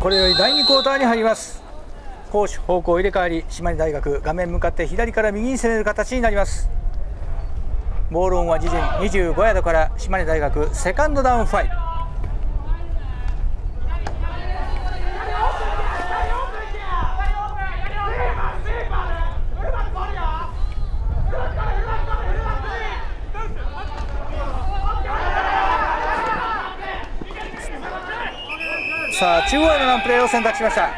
これより第2クォーターに入ります。攻守方向入れ替わり島根大学画面向かって左から右に攻める形になります。ボールオンは自陣25ヤードから島根大学セカンドダウンファイブ中央へのランプレーを選択しました。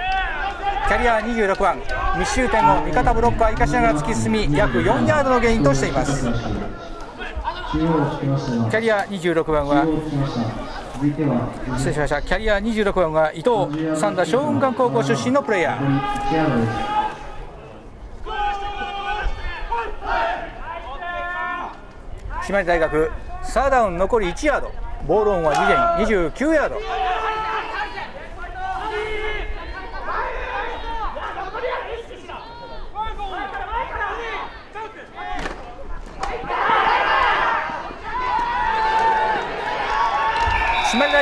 キャリア26番。密集点を味方ブロッカー生かしながら突き進み約4ヤードのゲインとしています。キャリア26番は失礼しました。キャリア26番は伊藤三田将軍館高校出身のプレイヤー。島根大学サーダウン残り1ヤード。ボールオンは次元29ヤード。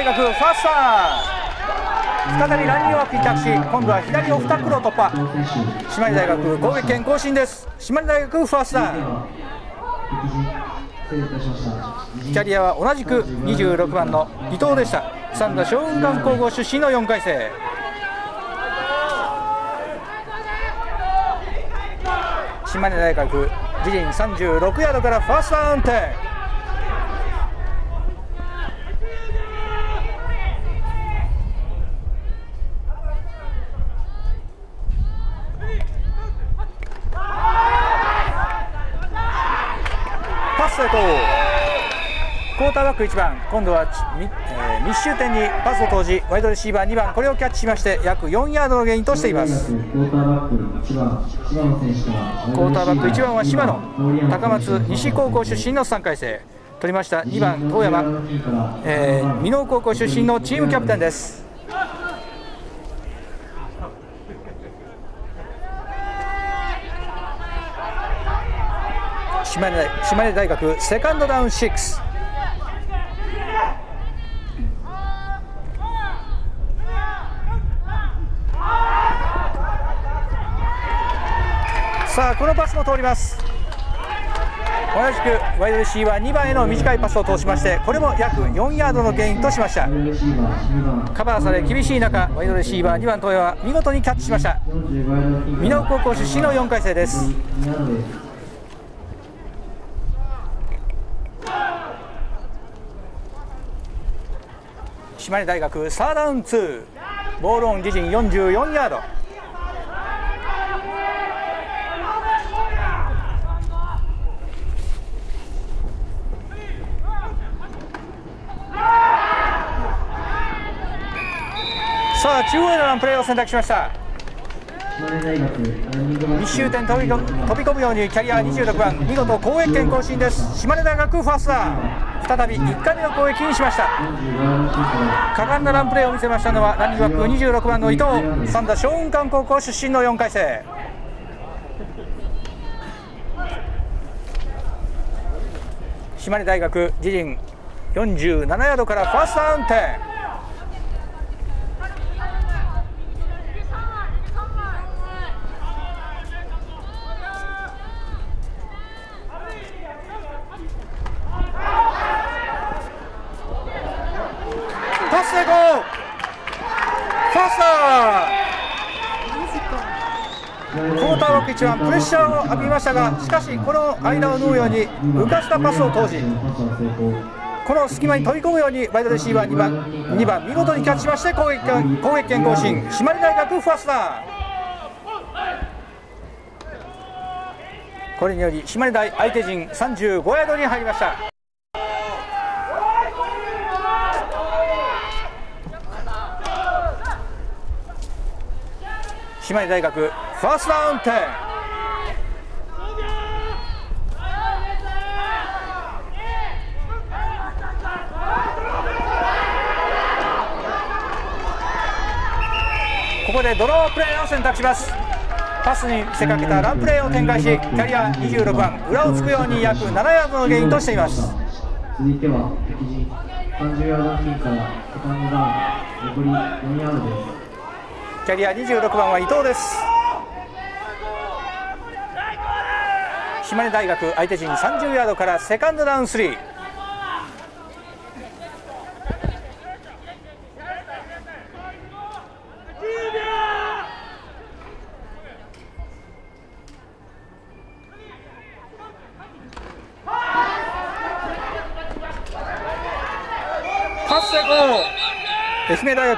大学ファースター再びランニングワークに着地今度は左を2袋突破。島根大学攻撃権更新です。島根大学ファースターキャリアは同じく26番の伊藤でした。三田将軍館高校出身の4回生。島根大学自陣36ヤードからファーストダウンテンパス成功クォーターバック1番。今度はみ、えー密集点にパスを投じワイドレシーバー2番。これをキャッチしまして約4ヤードのゲインとしています。クォーターバック1番、柴野選手から。クォーターバック1番は島野。高松西高校出身の3回生。取りました。2番遠山、えー、箕面高校出身のチームキャプテンです。島根大学セカンドダウン6このパスも通ります。同じくワイドレシーバー2番への短いパスを通しましてこれも約4ヤードのゲインとしました、カバーされ厳しい中ワイドレシーバー2番東山は見事にキャッチしました。45ヤードキーパー箕面高校出身の4回生です。島根大学サーダウン2ボールオン自陣44ヤード。中央へのランプレーを選択しました、密集点飛び込飛び込むようにキャリア26番見事攻撃権更新です。島根大学ファースター再び1回目の攻撃にしました。果敢なランプレーを見せましたのはランニングバック26番の伊藤。三田将雲館高校出身の4回生。島根大学自陣47ヤードからファーストダウンましたがしかしこの間を縫うように浮かしたパスを投じこの隙間に飛び込むようにワイドレシーバー2番 ,2 番見事にキャッチしまして攻撃攻撃権更新島根大学ファスナー。これにより島根大相手陣35ヤードに入りました。島根大学ファーストダウンテここでドロープレーを選択します。パスに見せかけたランプレーを展開しキャリア26番裏をつくように約7ヤードのゲインとしています。続いては敵陣30ヤード付近からセカンドダウン残り4ヤードです。キャリア26番は伊藤です。島根大学相手陣30ヤードからセカンドダウン3パス成功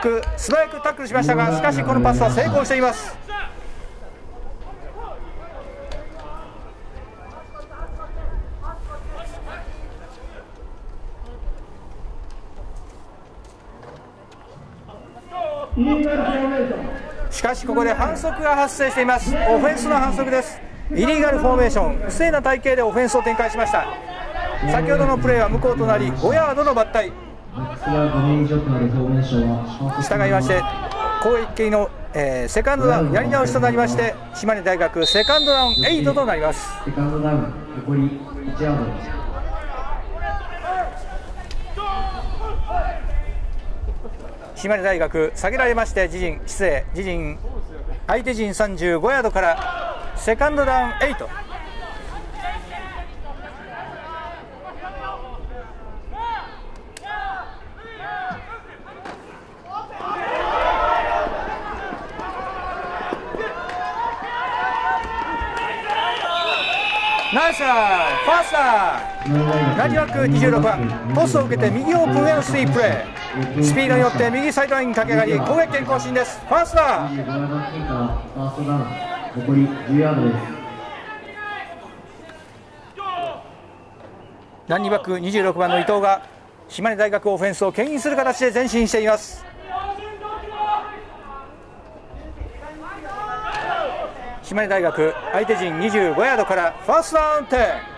愛媛大学素早くタックルしましたがしかしこのパスは成功しています。しかしここで反則が発生しています。オフェンスの反則です。イリーガルフォーメーション不正な体系でオフェンスを展開しました。先ほどのプレーは無効となり5ヤードの抜体従いまして攻撃系の、えー、セカンドダウンやり直しとなりまして島根大学セカンドダウン8となります。セカンドダウン残り1ヤード島根大学下げられまして自陣失礼。自陣相手陣35ヤードからセカンドダウン8ナイスファースターラジワック26番ト。スを受けて右オープンへのスリープレースピードによって右サイドライン駆け上がり攻撃権更新ですファースター残り10ヤードですランニバック26番の伊藤が島根大学オフェンスを牽引する形で前進しています島根大学相手陣25ヤードからファーストダウン10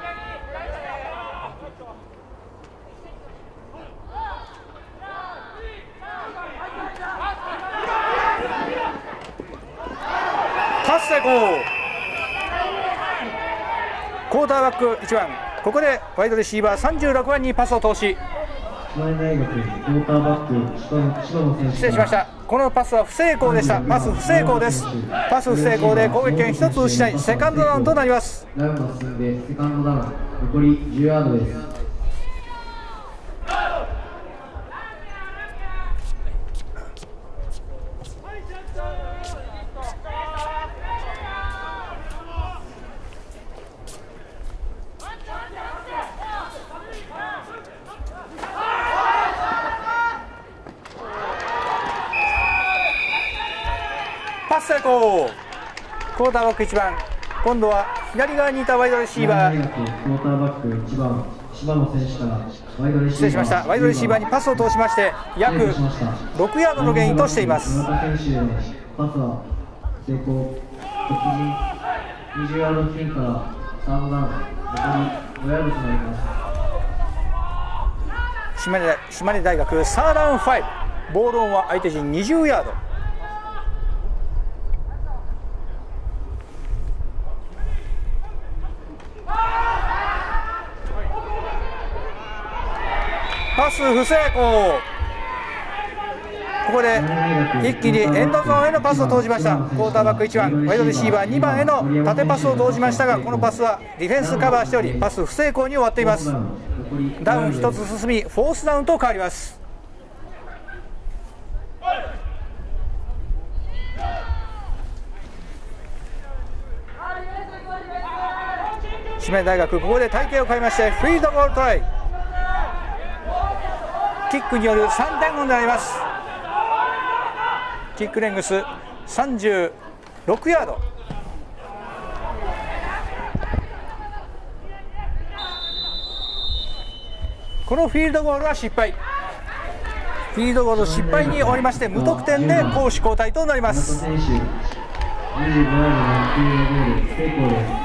パス成功クォーターバック1番。ここでワイドレシーバー36番にパスを通し。失礼しましたこのパスは不成功でした。パス不成功です。パス不成功で攻撃権1つ失いセカンドダウンとなります。ダウンが進んでセカンドダウン残り10ヤードです。成功クォーターバック1番。今度は左側にいたワイドレシーバー。島根大学クォーターバック1番柴野選手からワイドレシーバー。失礼しました。ワイドレシーバーにパスを通しまして約失礼しました6ヤードのゲインとしています。村田選手へのパスは成功。敵陣20ヤード付近からサードダウン残り5ヤードとなります。島根大島根大学サーダウン5ボールオンは相手陣20ヤードパス不成功。ここで一気にエンドゾーンへのパスを投じました。クォーターバック1番ワイドレシーバー2番への縦パスを投じましたがこのパスはディフェンスカバーしておりパス不成功に終わっています。ダウン1つ進みフォースダウンと変わります。島根大学ここで体型を変えましてフィードゴールトライ。キックによる3点を狙います。キックレングス36ヤード。このフィールドゴールは失敗。フィールドゴール失敗に終わりまして無得点で攻守交代となります村田選手25ヤードの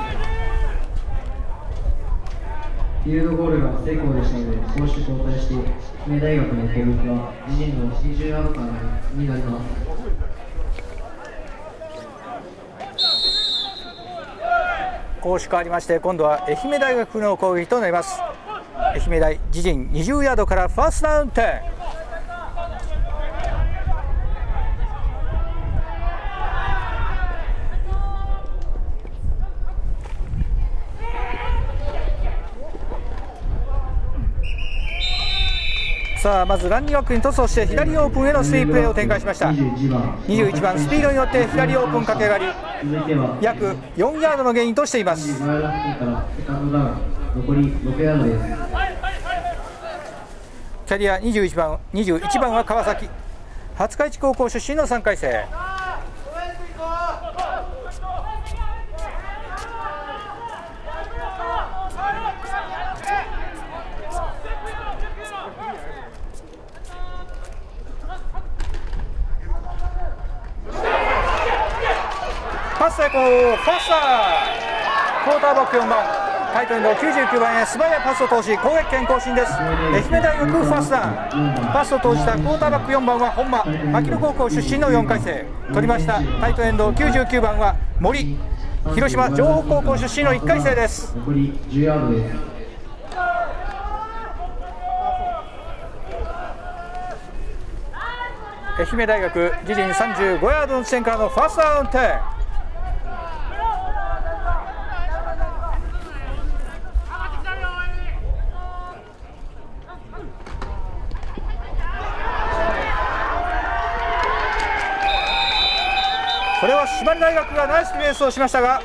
フィールドゴールが成功でしたので攻守交代して姫大学の攻撃は自陣の20アウターになります攻守変わりまして今度は愛媛大学の攻撃となります。愛媛大自陣20ヤードからファーストダウンテンさあまずランニング枠にトスをして左オープンへのスイープレーを展開しました。21番スピードによって左オープン駆け上がり約4ヤードのゲインとしています。5ヤード付近からセカンドダウン残り6ヤードですキャリア21番21番は川崎。廿日市高校出身の3回生。パス成功ファースタークォーターバック4番タイトエンド99番へ素早いパスを通し攻撃権更新です。愛媛大学ファーストダウンパスを通したクォーターバック4番は本間牧野高校出身の4回生。取りました。タイトエンド99番は森。広島城北高校出身の1回生です。残り10ヤードです愛媛大学自陣35ヤードの地点からのファーストダウン10これは島根大学がナイスディフェンスをしましたが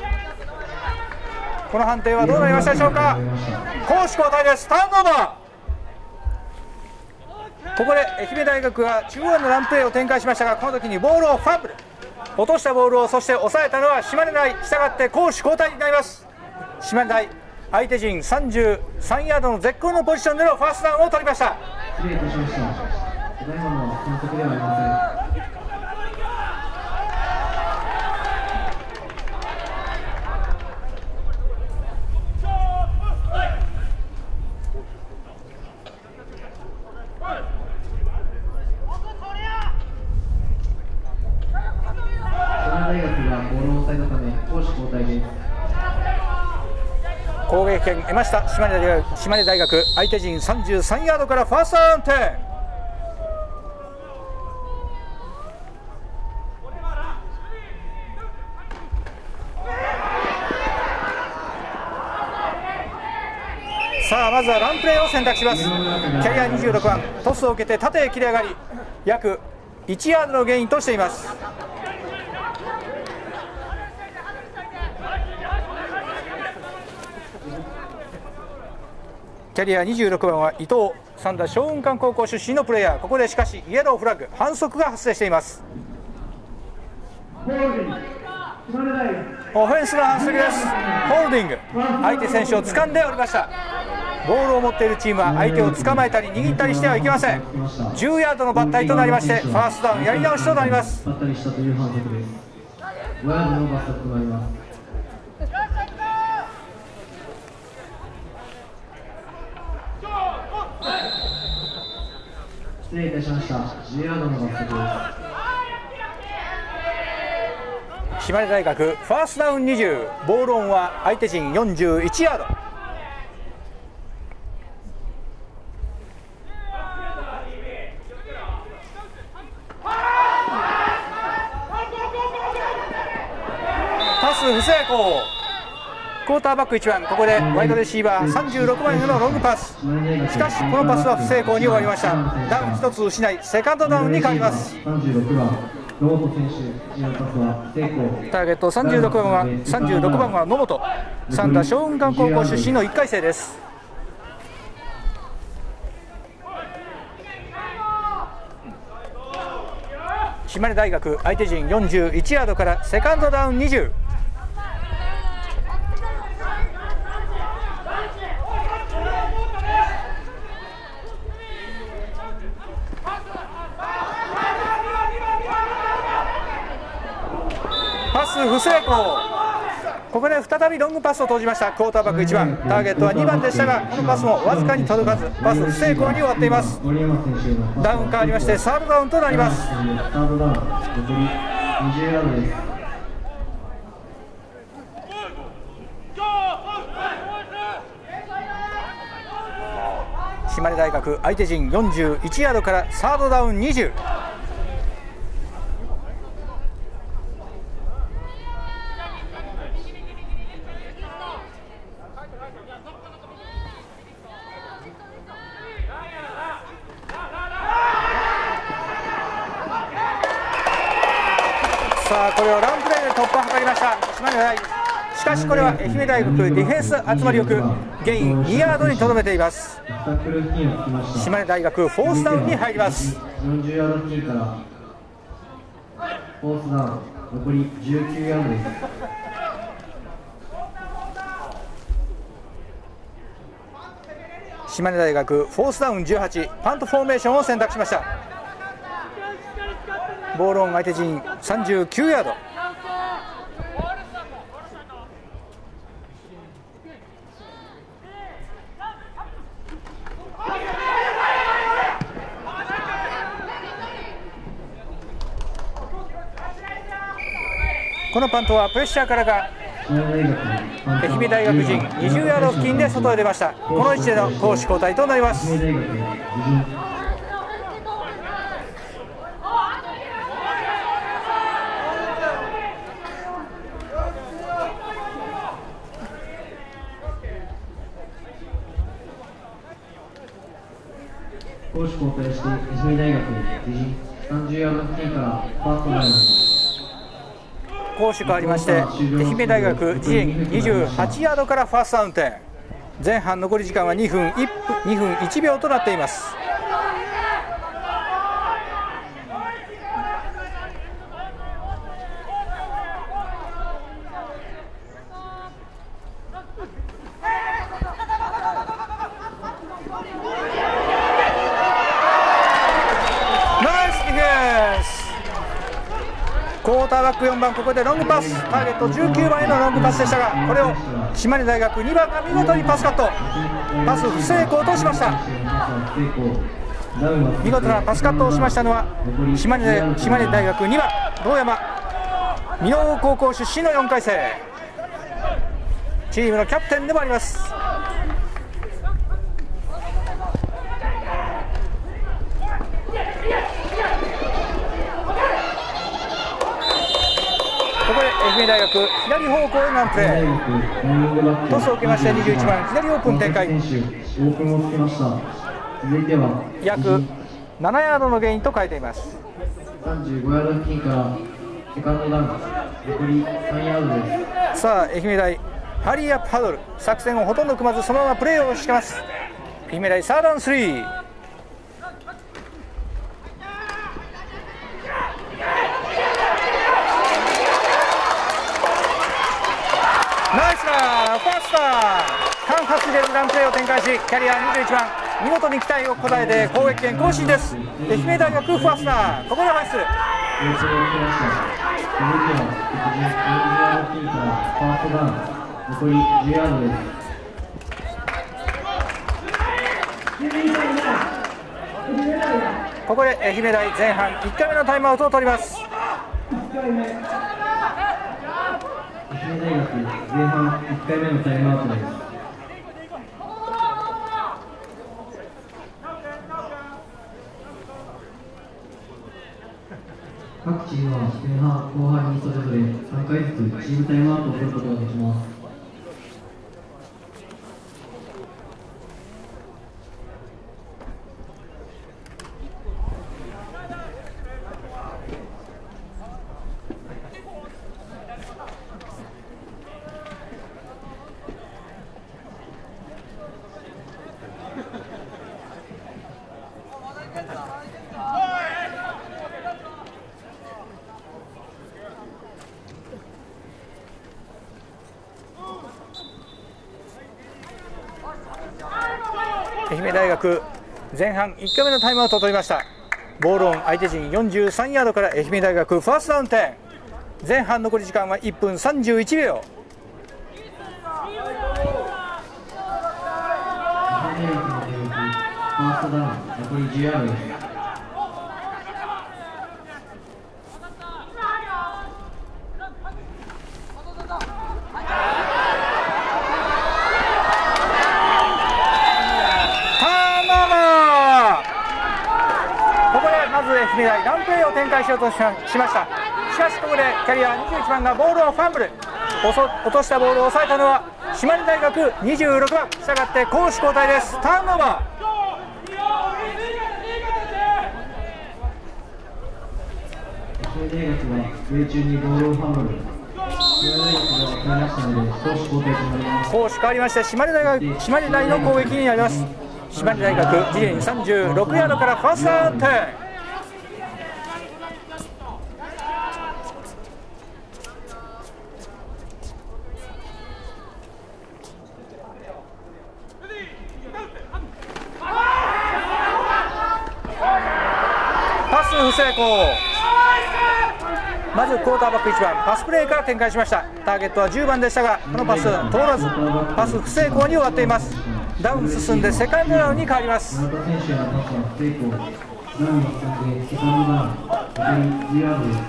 この判定はどうなりましたでしょうか？攻守交代です。ターンオーバー。ここで愛媛大学が中央のランプレーを展開しましたがこの時にボールをファンブル。落としたボールをそして抑えたのは島根大したがって攻守交代になります。島根大相手陣33ヤードの絶好のポジションでのファーストダウンを取りました。失礼いたしましたただいまの反則ではありません島根大学がボールを抑えたため攻守交代です攻撃権得ました。島根大学島根大学相手陣33ヤードからファーストダウン10さあまずはランプレーを選択します。キャリア26番トスを受けて縦へ切り上がり約1ヤードのゲインとしています。キャリア26番は伊藤三田松雲館高校出身のプレイヤー。ここでしかしイエローフラッグ反則が発生しています。オフェンスの反則です。ホールディング。相手選手を掴んでおりました。ボールを持っているチームは相手を捕まえたり握ったりしてはいけません。10ヤードのバッタリとなりましてファーストダウンやり直しとなりますバッタリしたという反則です5ヤードの罰則となります失礼いたしました。10ヤードの罰則です。島根大学ファーストダウン20ボールオンは相手陣41ヤード。パス不成功。クォーターバック1番ここでワイドレシーバー36番へのロングパス。しかしこのパスは不成功に終わりました。ダウン1つ失いセカンドダウンに変わります。36番野本選手のパスは成功。ターゲット36番は36番は野本。三田松雲館高校出身の1回生です。島根大学相手陣41ヤードからセカンドダウン20不成功ここで再びロングパスを投じました。クォーターバック1番。ターゲットは2番でしたがこのパスもわずかに届かずパス不成功に終わっています。ダウン変わりましてサードダウンとなります。サードダウン。残り20ヤードです島根大学相手陣41ヤードからサードダウン20さあこれをランプレーで突破を図りました。島根大しかしこれは愛媛大学ディフェンス集まり力ゲイン2ヤードにとどめています。島根大学フォースダウンに入ります。40ヤード付近からフォースダウン残り19ヤードです島根大学フォースダウン18パントフォーメーションを選択しました。ボールオン相手陣39ヤード。このパントはプレッシャーからが愛媛大学陣20ヤード付近で外へ出ました。この位置での攻守交代となります愛媛大学自陣攻守交代して愛媛大学自陣30ヤード付近からファーストダウン手変わりまして愛媛大学自陣28ヤードからファーストアウン点前半残り時間は2分 ,1 分2分1秒となっています。14番ここでロングパス。ターゲット19番へのロングパスでしたがこれを島根大学2番が見事にパスカット。パス不成功としました。見事なパスカットをしましたのは島根島根大学2番堂山。箕面高校出身の4回生。チームのキャプテンでもあります。こで愛媛大学左方向へなんてレトスを受けまして21番左オープン展開。約7ヤードのゲインと書いています。35ヤード付近からセカンドダウン残り3ヤードです。さあ愛媛大ハリーアップハドル。作戦をほとんど組まずそのままプレーをしてます。愛媛大サーダン3スランファースター間髪入れるランプレーを展開しキャリア21番見事に期待を応えて攻撃権更新です愛媛大学ファースターここでホイッスル残り10ヤードですここで愛媛大前半1回目のタイムアウトを取ります愛媛大学前半1回目のタイムアウトです。各チームは前半後半にそれぞれ3回ずつチームタイムアウトを取ることができます愛媛大学前半1回目のタイムアウトを取りました。ボールオン相手陣43ヤードから愛媛大学ファーストダウン点前半残り時間は1分31秒。ファーストダウン残り10ヤードですターンオーバーここでまず愛媛大ランプレーを展開しようとしました。しかしここでキャリア21番がボールをファンブル。落としたボールを抑えたのは島根大学26番。したがって攻守交代です。ターンオーバー。攻守変わりまして島根大学島根大の攻撃になります。島根大学自陣36ヤードからファーストダウンテンパス不成功まずクォーターバック1番パスプレーから展開しました。ターゲットは10番でしたがこのパス通らずパス不成功に終わっています。ダウン進んでセカンドダウンに変わります。村田選手へのパスは成功ダウンに進んでセカンドダウン残り10ヤードです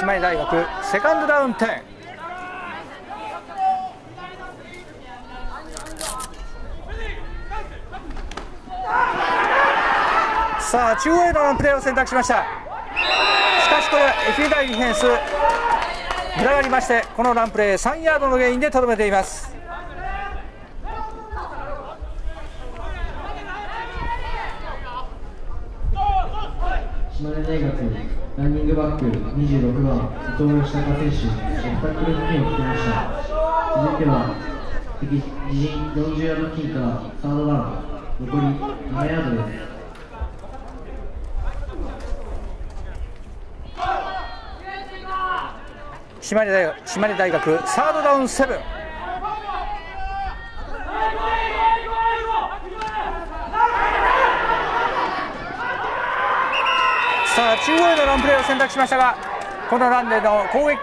島根大学セカンドダウン10さあ中央へのプレーを選択しました。しかしこれ愛媛大ディフェンス群がりましてこのランプレー3ヤードのゲインでとどめています。島根大学ランニングバック26番伊藤義孝選手ショッタックル付近をつけました。続いては敵自陣40ヤード付近からサードダウン。残り7ヤードです。島根大学島根大学サードダウン7さあ中央へのランプレーを選択しましたがこのランでの攻撃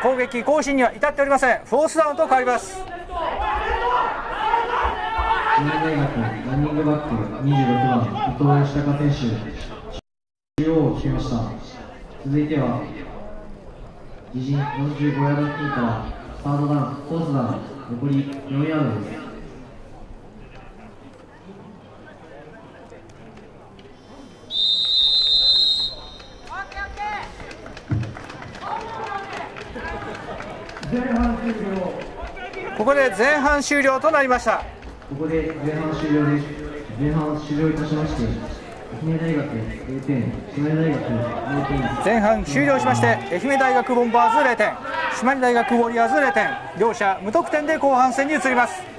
攻撃更新には至っておりません。フォースダウンと変わります。島根大学ランニングバック26番伊藤義孝選手。中央を決めました。続いては自陣45ヤード付近からサードダウンコースダウン残り4ヤードですここで前半終了となりましたここで前半終了です。前半終了いたしまして、前半終了しまして愛媛大学ボンバーズ0点島根大学ウォリアーズ0点両者無得点で後半戦に移ります。